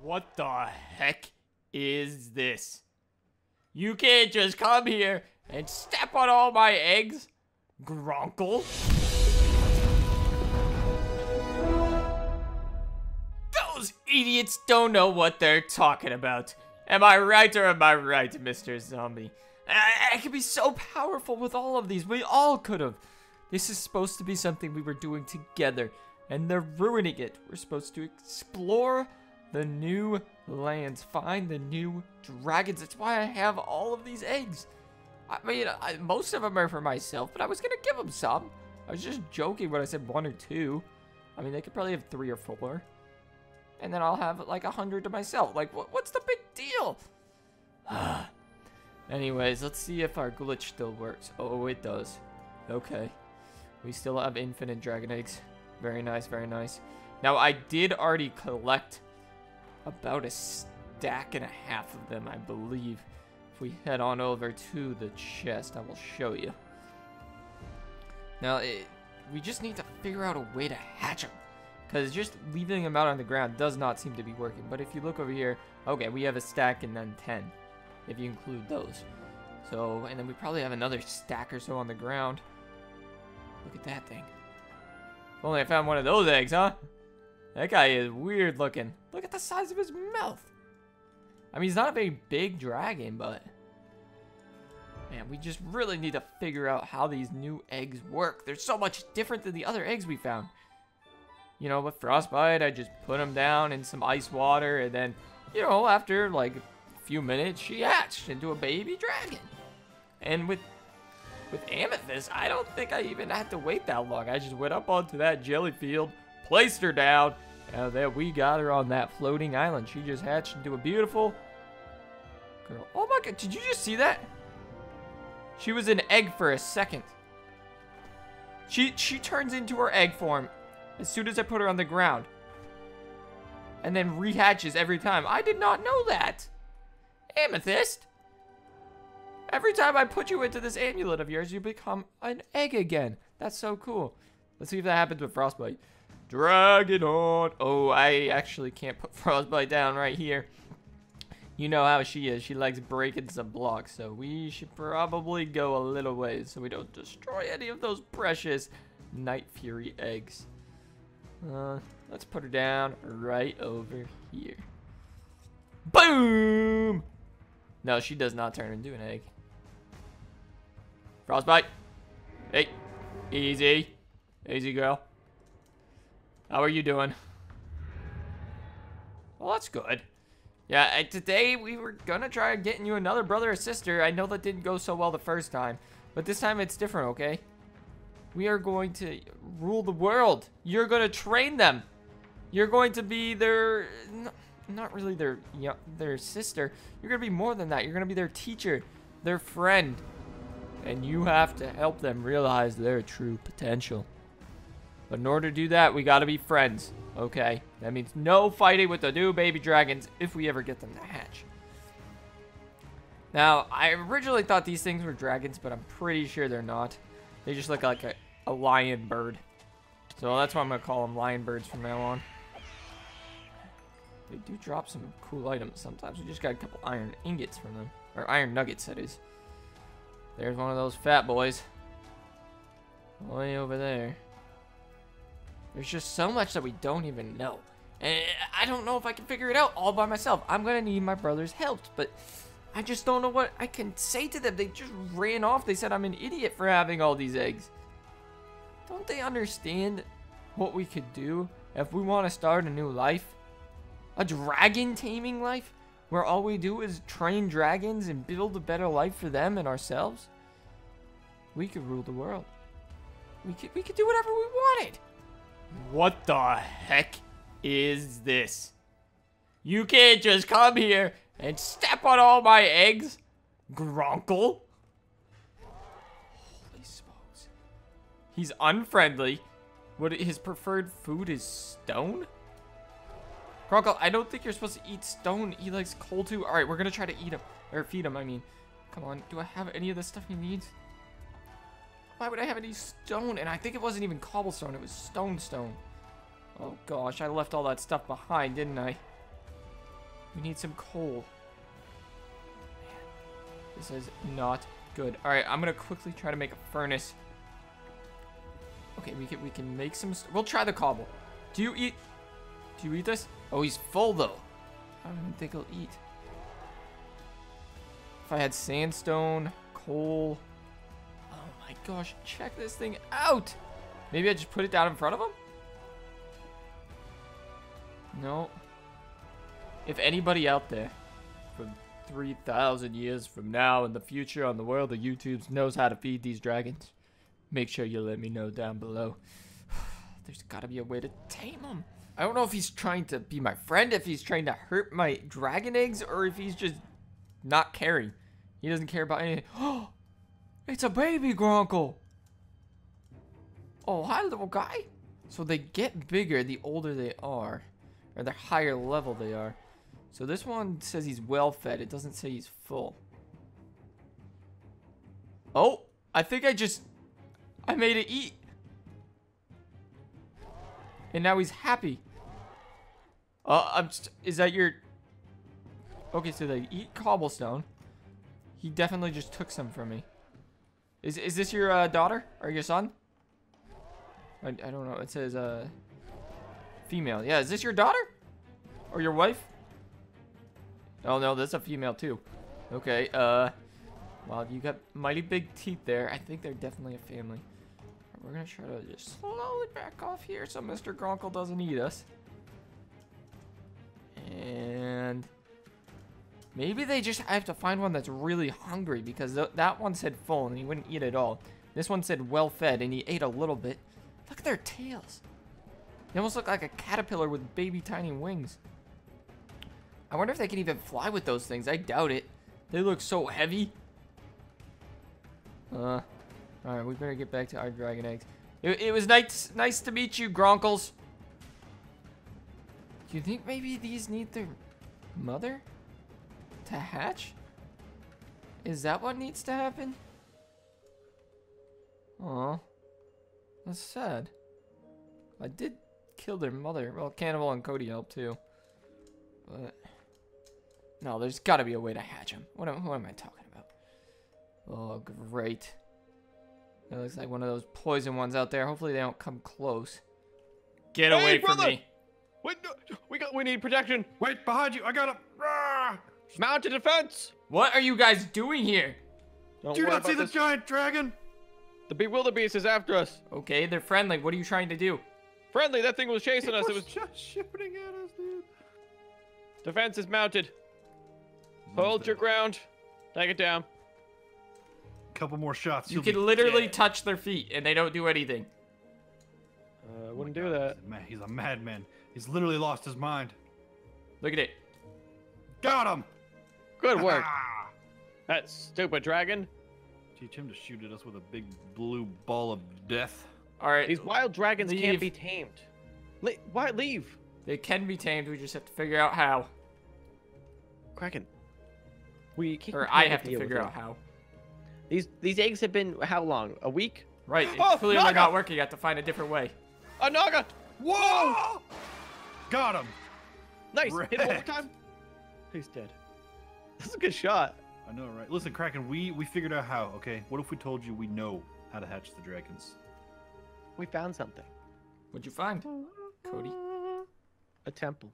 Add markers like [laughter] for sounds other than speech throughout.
What the heck is this? You can't just come here and step on all my eggs, Gronkle. Those idiots don't know what they're talking about. Am I right or am I right, Mr. Zombie? I, I could be so powerful with all of these. We all could have. This is supposed to be something we were doing together, and they're ruining it. We're supposed to explore the new lands, find the new dragons. That's why I have all of these eggs. I mean, I, most of them are for myself, but I was gonna give them some. I was just joking when I said one or two. I mean, they could probably have three or four. And then I'll have like a hundred to myself. Like, what, what's the big deal? [sighs] Anyways, let's see if our glitch still works. Oh, it does. Okay. We still have infinite dragon eggs. Very nice, very nice. Now, I did already collect about a stack and a half of them, I believe. If we head on over to the chest, I will show you. Now, it, we just need to figure out a way to hatch them. Because just leaving them out on the ground does not seem to be working. But if you look over here, okay, we have a stack and then 10. If you include those. So, and then we probably have another stack or so on the ground. Look at that thing. If only I found one of those eggs, huh? That guy is weird looking. Look at the size of his mouth. I mean, he's not a very big dragon, but... Man, we just really need to figure out how these new eggs work. They're so much different than the other eggs we found. You know, with Frostbite, I just put them down in some ice water, and then, you know, after, like, a few minutes, she hatched into a baby dragon. And with with Amethyst, I don't think I even had to wait that long. I just went up onto that jelly field, placed her down, Uh, and then we got her on that floating island. She just hatched into a beautiful girl. Oh my god, did you just see that? She was an egg for a second. She she turns into her egg form as soon as I put her on the ground. And then rehatches every time. I did not know that. Amethyst. Every time I put you into this amulet of yours, you become an egg again. That's so cool. Let's see if that happens with Frostbite. Dragon on. Oh, I actually can't put [laughs] Frostbite down right here. You know how she is. She likes breaking some blocks. So we should probably go a little ways so we don't destroy any of those precious Night Fury eggs. Uh, let's put her down right over here. Boom! No, she does not turn into an egg. Frostbite. Hey. Easy. Easy, girl. How are you doing? Well, that's good. Yeah, uh, today we were gonna try getting you another brother or sister. I know that didn't go so well the first time, but this time it's different, okay? We are going to rule the world. You're gonna train them. You're going to be their, not really their, you know, their sister. You're gonna be more than that. You're gonna be their teacher, their friend, and you have to help them realize their true potential. But in order to do that, we gotta be friends, okay? That means no fighting with the new baby dragons if we ever get them to hatch. Now, I originally thought these things were dragons, but I'm pretty sure they're not. They just look like a, a lion bird. So that's why I'm gonna call them lion birds from now on. They do drop some cool items sometimes. We just got a couple iron ingots from them. Or iron nuggets, that is. There's one of those fat boys. Way over there. There's just so much that we don't even know. And I don't know if I can figure it out all by myself. I'm going to need my brother's help, but I just don't know what I can say to them. They just ran off. They said I'm an idiot for having all these eggs. Don't they understand what we could do if we want to start a new life? A dragon taming life? Where all we do is train dragons and build a better life for them and ourselves? We could rule the world. We could, we could do whatever we wanted. What the heck is this? You can't just come here and step on all my eggs, Gronkle. Holy smokes. He's unfriendly. What his preferred food is stone? Gronkle, I don't think you're supposed to eat stone. He likes coal too. All right, we're gonna try to eat him or feed him. I mean, come on. Do I have any of the stuff he needs? Why would I have any stone? And I think it wasn't even cobblestone. It was stone stone. Oh gosh, I left all that stuff behind, didn't I? We need some coal. Man, this is not good. All right, I'm gonna quickly try to make a furnace. Okay, we can we can make some. we'll try the cobble. Do you eat? Do you eat this? Oh, he's full though. I don't even think he'll eat. If I had sandstone, coal. Oh my gosh, check this thing out. Maybe I just put it down in front of him? No. If anybody out there from 3,000 years from now in the future on the world of YouTubes knows how to feed these dragons, make sure you let me know down below. [sighs] There's gotta be a way to tame them. I don't know if he's trying to be my friend, if he's trying to hurt my dragon eggs, or if he's just not caring. He doesn't care about anything. [gasps] Oh, It's a baby Gronkle. Oh, hi, little guy. So they get bigger the older they are, or the higher level they are. So this one says he's well fed. It doesn't say he's full. Oh, I think I just, I made it eat. And now he's happy. Uh, I'm just, is that your, okay, so they eat cobblestone. He definitely just took some from me. Is, is this your uh, daughter or your son? I, I don't know. It says uh, female. Yeah, is this your daughter? Or your wife? Oh, no, that's a female too. Okay, uh, well, you got mighty big teeth there. I think they're definitely a family. We're gonna try to just slowly back off here so Mr. Gronkle doesn't eat us. And maybe they just have to find one that's really hungry because th that one said full and he wouldn't eat at all. This one said well fed and he ate a little bit. Look at their tails. They almost look like a caterpillar with baby tiny wings. I wonder if they can even fly with those things. I doubt it. They look so heavy. Uh, alright, we better get back to our dragon eggs. It, it was nice, nice to meet you, Gronkles. Do you think maybe these need their mother to hatch? Is that what needs to happen? Aw. That's sad. I did kill their mother. Well, Cannibal and Cody helped too. But... No, there's got to be a way to hatch them. What am, what am I talking about? Oh, great. It looks like one of those poison ones out there. Hopefully they don't come close. Get hey, away brother! from me. Wait, no, we got. We need protection. Wait, behind you! I got a. Mounted defense. What are you guys doing here? Don't Do you not see the giant dragon? The bewilderbeast is after us. Okay, they're friendly. What are you trying to do? Friendly. That thing was chasing it us. Was it was just shooting at us, dude. Defense is mounted. Hold your ground. Take it down. A Couple more shots. You can literally dead. touch their feet and they don't do anything. Uh, I wouldn't oh do God, that. He's a madman. He's literally lost his mind. Look at it. Got him. Good [laughs] work. that stupid dragon. Teach him to shoot at us with a big blue ball of death. All right. These wild dragons leave. can't be tamed. Le why leave? They can be tamed. We just have to figure out how. Kraken. We can't. Or I have to figure out how. These these eggs have been how long? A week? Right. Oh, it's oh, clearly Naga! not working. You have to find a different way. A Naga! Whoa! Got him. Nice. Hit him one more time. He's dead. That's a good shot. I know, right? Listen, Kraken, we we figured out how. Okay, what if we told you we know how to hatch the dragons? We found something. What'd you find, Cody? A temple.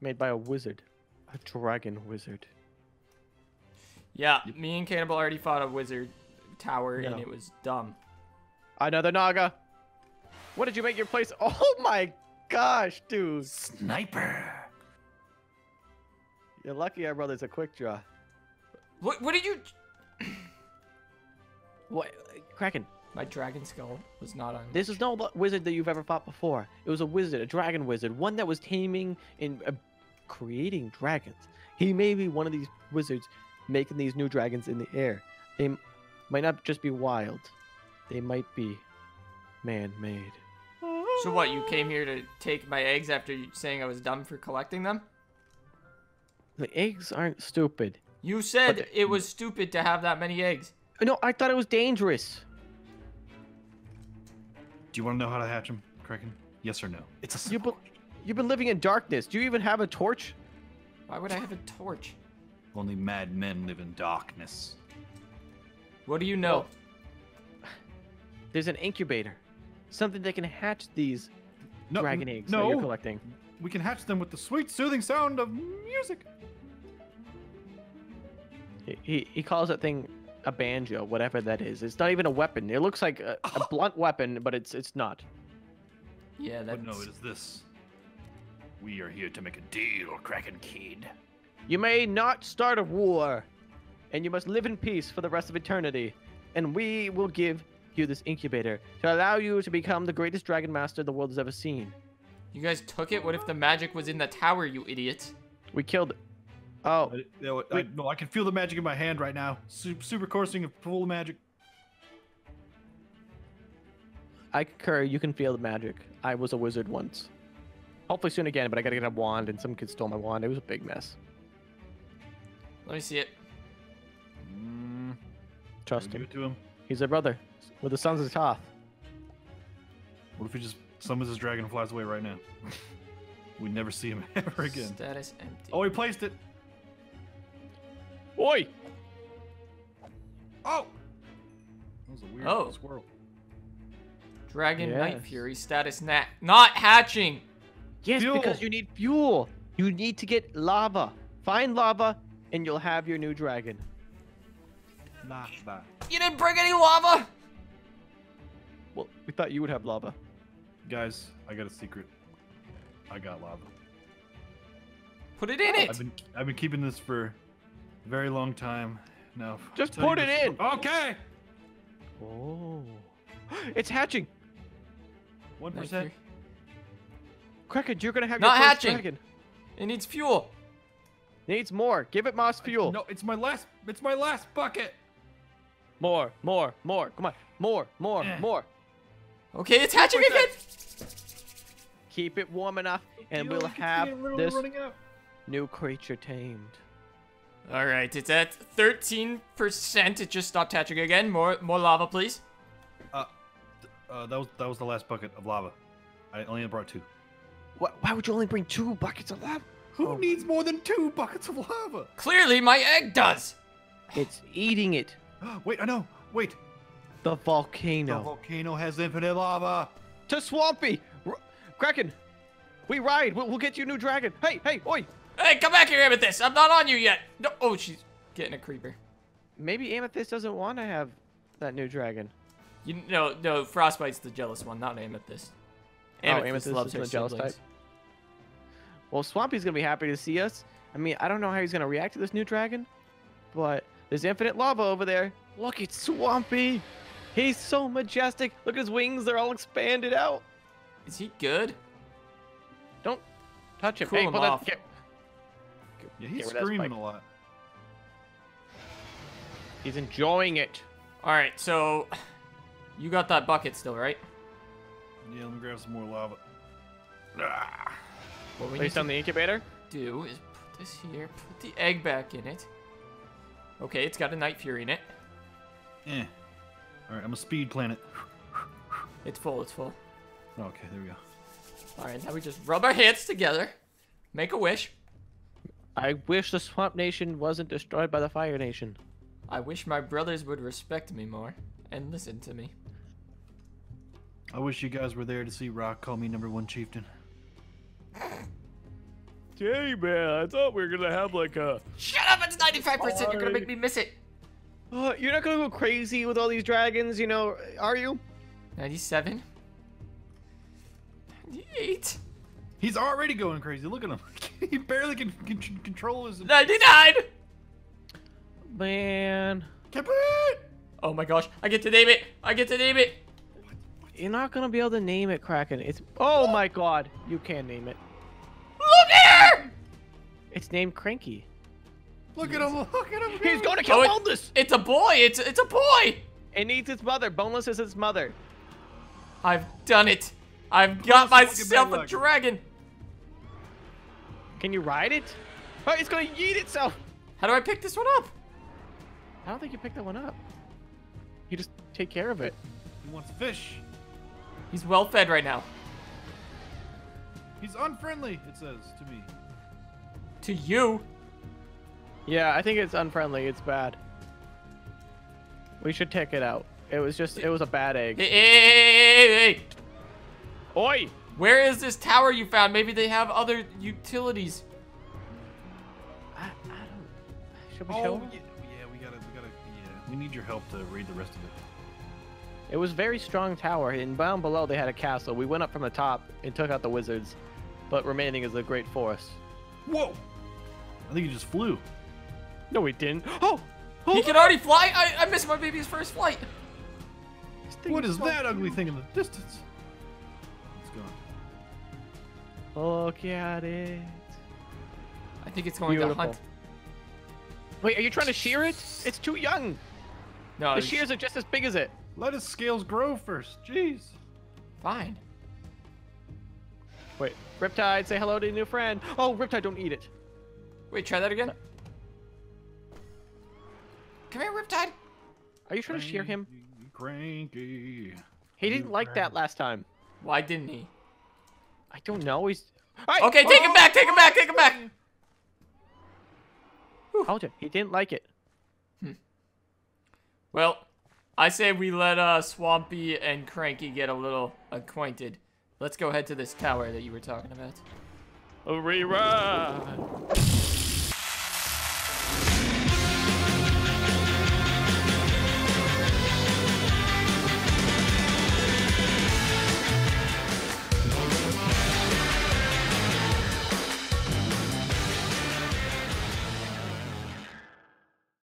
Made by a wizard. A dragon wizard. Yeah, me and Cannibal already fought a wizard tower, no. and it was dumb. Another Naga. What did you make your place? [laughs] Oh my gosh, dude. Sniper. You're lucky our brother's a quick draw. What, what did you... [clears throat] what? Kraken. My dragon skull was not on. This is no wizard that you've ever fought before. It was a wizard, a dragon wizard, one that was taming and uh, creating dragons. He may be one of these wizards making these new dragons in the air. They might not just be wild. They might be man-made. So what, you came here to take my eggs after saying I was dumb for collecting them? The eggs aren't stupid. You said it was stupid to have that many eggs. No, I thought it was dangerous. Do you want to know how to hatch them, Kraken? Yes or no? It's a you've been, you've been living in darkness. Do you even have a torch? Why would I have a torch? Only mad men live in darkness. What do you know? There's an incubator, something that can hatch these No, dragon n- eggs that no, you're collecting. We can hatch them with the sweet, soothing sound of music. He, he, he calls that thing a banjo, whatever that is. It's not even a weapon. It looks like a, a oh. blunt weapon, but it's it's not. Yeah, that's. But no, it is this. We are here to make a deal, Kraken Kid. You may not start a war, and you must live in peace for the rest of eternity. And we will give you this incubator to allow you to become the greatest dragon master the world has ever seen. You guys took it? What if the magic was in the tower, you idiots? We killed. it. Oh, I, you know, I, no, I can feel the magic in my hand right now. Super, super coursing and full of magic. I concur. You can feel the magic. I was a wizard once. Hopefully soon again, but I gotta get a wand, and some kid stole my wand. It was a big mess. Let me see it. Mm, Trust give him. it to him. He's a brother. With the sons of Toth. What if we just summons his dragon and flies away right now? [laughs] we never see him [laughs] ever again. Status empty. Oh, he placed it. Oi! Oh! That was a weird Oh. squirrel. Dragon Night Fury status nat not hatching. Yes, because you need fuel. You need to get lava. Find lava, and you'll have your new dragon. Nah, nah. You didn't bring any lava. Well, we thought you would have lava. Guys, I got a secret. I got lava. Put it in it. I've been I've been keeping this for a very long time now. Just put it this- in. Okay. Oh. [gasps] It's hatching. One Night percent. Kraken, you're gonna have Not your first hatching. dragon. It needs fuel. Needs more. Give it moss fuel. No, it's my last. It's my last bucket. More, more, more. Come on. More, more, Eh. more. Okay, it's hatching Wait, again. Keep it warm enough, and we'll I can see have this new creature tamed. All right, it's at 13%. It just stopped hatching again. More, more lava, please. Uh, uh that was that was the last bucket of lava. I only brought two. Why, why would you only bring two buckets of lava? Who Oh. needs more than two buckets of lava? Clearly, my egg does. It's eating it. [gasps] Wait, I know. Wait. The volcano. The volcano. volcano has infinite lava. to Swampy! R- Kraken! We ride! We'll, we'll get you a new dragon! Hey, hey, oi! Hey, come back here, Amethyst. I'm not on you yet. No. Oh, she's getting a creeper. Maybe Amethyst doesn't want to have that new dragon. You no, no. Frostbite's the jealous one, not Amethyst. Oh, Amethyst loves is her the jealous siblings. type? Well, Swampy's gonna be happy to see us. I mean, I don't know how he's gonna react to this new dragon, but there's infinite lava over there. Look, it's Swampy! He's so majestic. Look at his wings, they're all expanded out. Is he good? Don't touch him. Cool hey, him off. Get- Yeah, he's rid of that screaming a lot. He's enjoying it. All right, so you got that bucket still, right? Yeah, let me grab some more lava. Ah. What we need Placed on the incubator. do is put this here, put the egg back in it. Okay, it's got a Night Fury in it. Eh. All right, I'm a speed planet. It's full. It's full. Okay, there we go. All right, now we just rub our hands together, make a wish. I wish the Swamp Nation wasn't destroyed by the Fire Nation. I wish my brothers would respect me more and listen to me. I wish you guys were there to see Rock call me number one chieftain. Hey man, I thought we were gonna have like a. Shut up! It's 95%. You're gonna make me miss it. Uh, you're not gonna go crazy with all these dragons, you know, are you? 97. 98. He's already going crazy. Look at him. [laughs] he barely can, can control his. 99. Man, Captain! Oh my gosh! I get to name it. I get to name it. you're not gonna be able to name it Kraken. It's. Oh my god, you can name it. Look at her! It's named Cranky. Look at him! Look at him! He's gonna oh, kill Oh, it- Boneless! It's a boy. It's it's a boy. It needs its mother. Boneless is its mother. I've done it. I've got myself a bad dragon. Can you ride it? Oh, it's gonna yeet itself. How do I pick this one up? I don't think you pick that one up. You just take care of it. He wants fish. He's well fed right now. He's unfriendly. It says to me. to you. Yeah, I think it's unfriendly. It's bad. We should take it out. It was just, it was a bad egg. Hey, hey, hey, hey, hey, hey. Oi! Where is this tower you found? Maybe they have other utilities. I, I don't. Should we oh, show Oh, yeah, yeah, we gotta, we gotta, yeah. We need your help to read the rest of it. It was a very strong tower, and down below they had a castle. We went up from the top and took out the wizards, but remaining is a great forest. Whoa! I think he just flew. No, we didn't. [gasps] Oh! oh He can already fly. I, I missed my baby's first flight. What is so that ugly thing in the distance? Look at it. I think it's going to hunt. Wait, are you trying to shear it? It's too young. No, The shears are just as big as it. Let his scales grow first. Jeez. fine. Wait, Riptide, say hello to your new friend. Oh, Riptide, don't eat it. Wait, try that again. Come here, Riptide. Are you trying to shear him? Cranky. He didn't like that last time. Why didn't he? I don't know. He's. Hey! Okay, take him back. Take him back. Take him back. Told you, he didn't like it. Well, I say we let uh Swampy and Cranky get a little acquainted. Let's go head to this tower that you were talking about. A rerun.